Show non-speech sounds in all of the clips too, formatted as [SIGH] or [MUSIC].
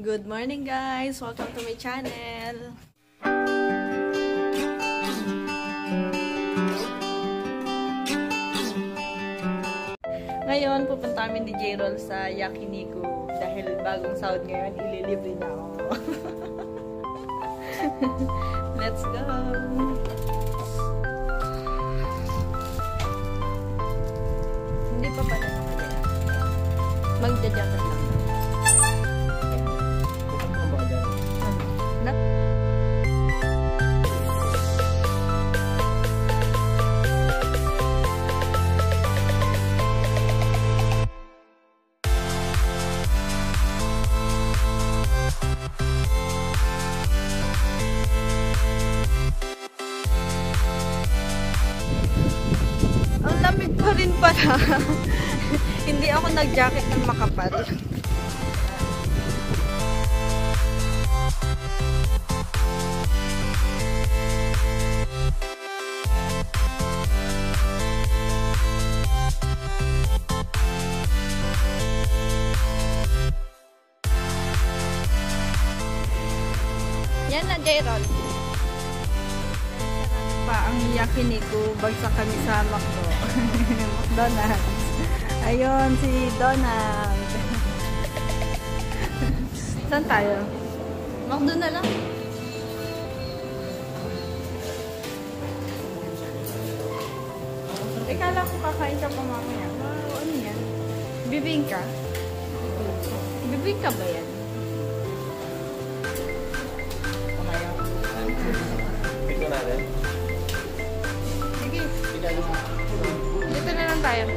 Good morning guys! Welcome to my channel! Ngayon, pupunta kami ni J-Roll sa Yakiniku dahil bagong sahod ngayon, ililibre na ako. [LAUGHS] Let's go! Hindi pa pala. Magja-jacket [LAUGHS] Hindi ako nag-jacket ng makapal. Yan na, J-Roll. Pa ang yakiniku, bagsak kami sa McDo. [LAUGHS] McDonald's. Ayun, si Donald. Saan tayo? McDo na lang. Teka lang kung kakain ka pa mamaya. Wow, ano yan? Bibingka? Bibingka ba yan? Pito natin. Tayo.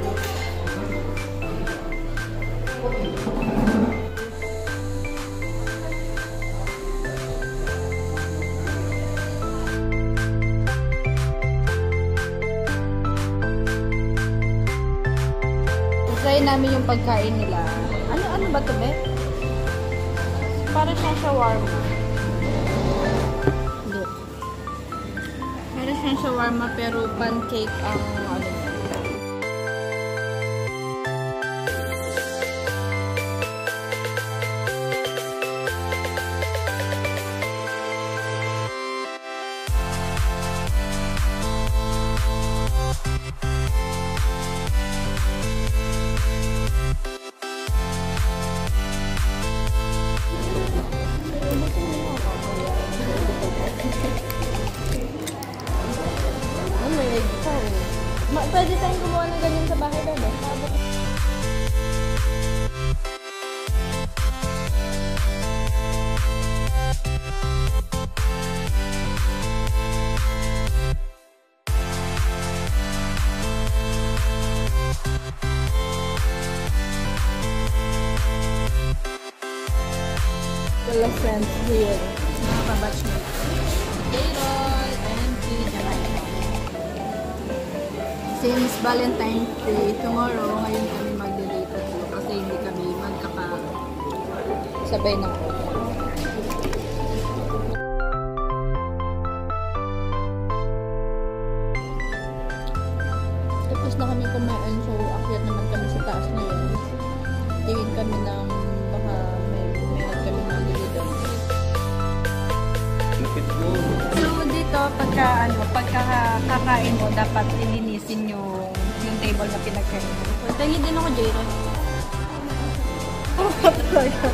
Try namin yung pagkain nila. Ano ano ba 'to, be? Para siyang shawarma. Look. Para siyang shawarma pero pancake ang ano Friends here. Mga kabatchmates. J-Roll and si Jamaica. Since Valentine's Day, tomorrow, ngayon kami magde-date kasi hindi kami magkaka sabay ng ano, pagka kakain mo dapat ilinisin yung yung table na pinagkain mo. So, tingin din ako Jayra. Oh, talaga.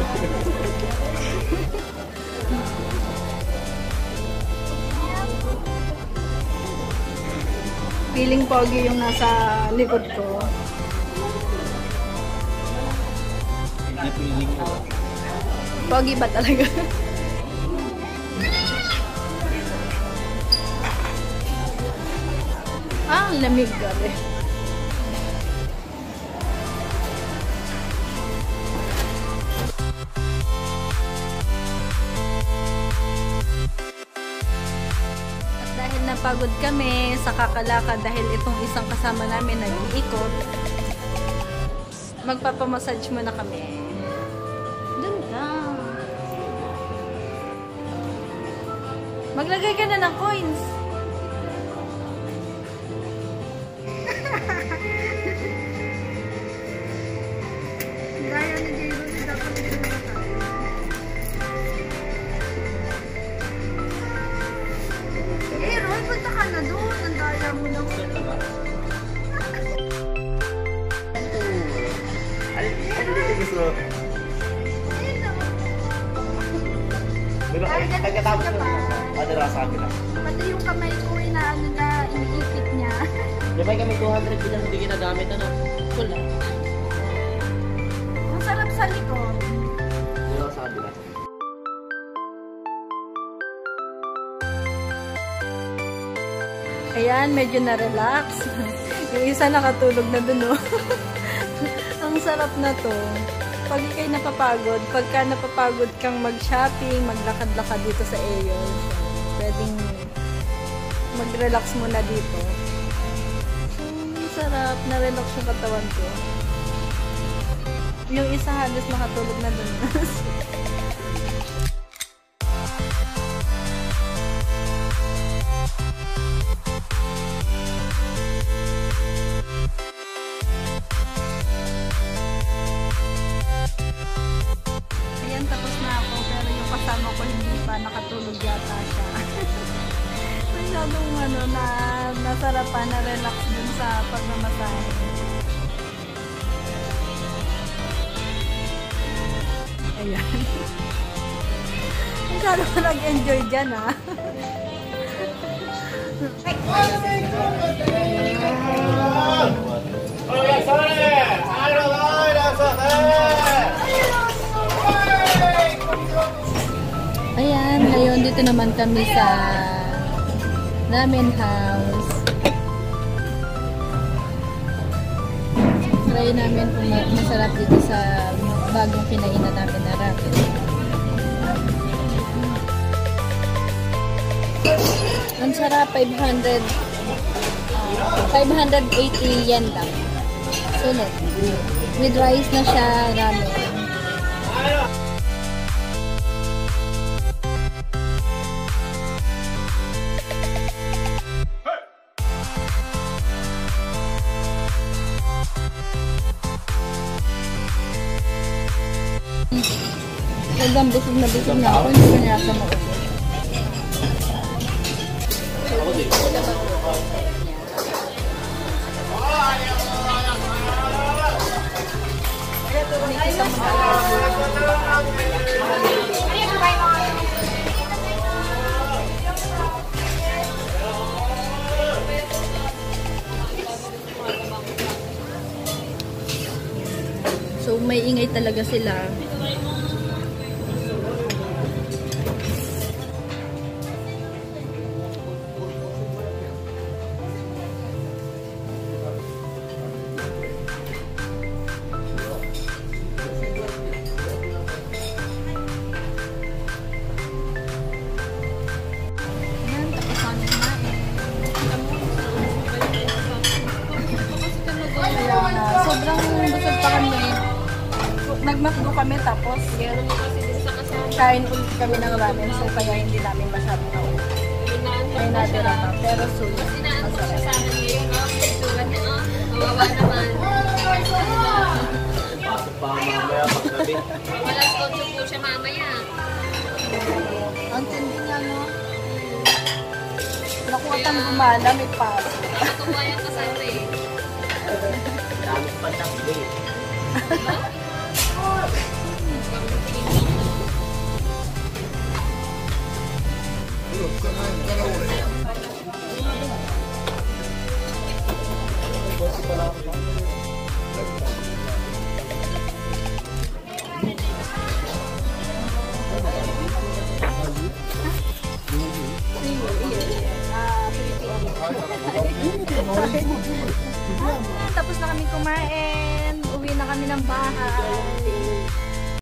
Feeling pogi yung nasa likod ko. Hindi feeling mo. Pogi ba talaga? [LAUGHS] ang lamig gabi. Dahil napagod kami sa kakalakad dahil itong isang kasama namin nag-iikot, magpapamassage muna kami. Doon. Maglagay ka na ng coins. Pagkatapos na, ano na sa akin ah. Pati yung kamay ko inaano na iniipit niya. Di ba kami 200 bilang hindi ginagamit ano? Wala. Ang sarap sa likod. Ano na sa kabila? Ayan, medyo na-relax. [LAUGHS] yung isa nakatulog na dun, oh. [LAUGHS] Ang sarap na to. Pag ikay napapagod, pagka napapagod kang mag-shopping, maglakad-lakad dito sa Aeon, pwedeng mag-relax muna dito. Ang sarap. Na-relax yung katawan ko. Yung isa halos makatulog na dun. [LAUGHS] pa nakatulog yata siya. Masyadong ano, na, nasarapan, na-relax dun sa pagmamasahe. Ayan. Masyado ko nag-enjoy dyan, ah. Ayan, ngayon dito naman kami sa ramen house. Try namin kung ma- masarap dito sa bagong kinainan namin na ramen. Ang sarap, 500 ah, 580 yen lang. Sulit. With rice na siya, ramen. Sobrang busog na busog na ako. Hindi ko niya sa maubos. So may ingay talaga sila. Nagmakdo kami tapos kain ulit kami ng ramen so kaya hindi namin masyado na ulit. May natira pa, pero sulit. Masarap. Kawawa naman. Pasok pa mamaya paggabi. Alas 8 po siya mamaya. Ang tindi nga, no? Nakuha tang gumala, may paso. Natuwa yung kasama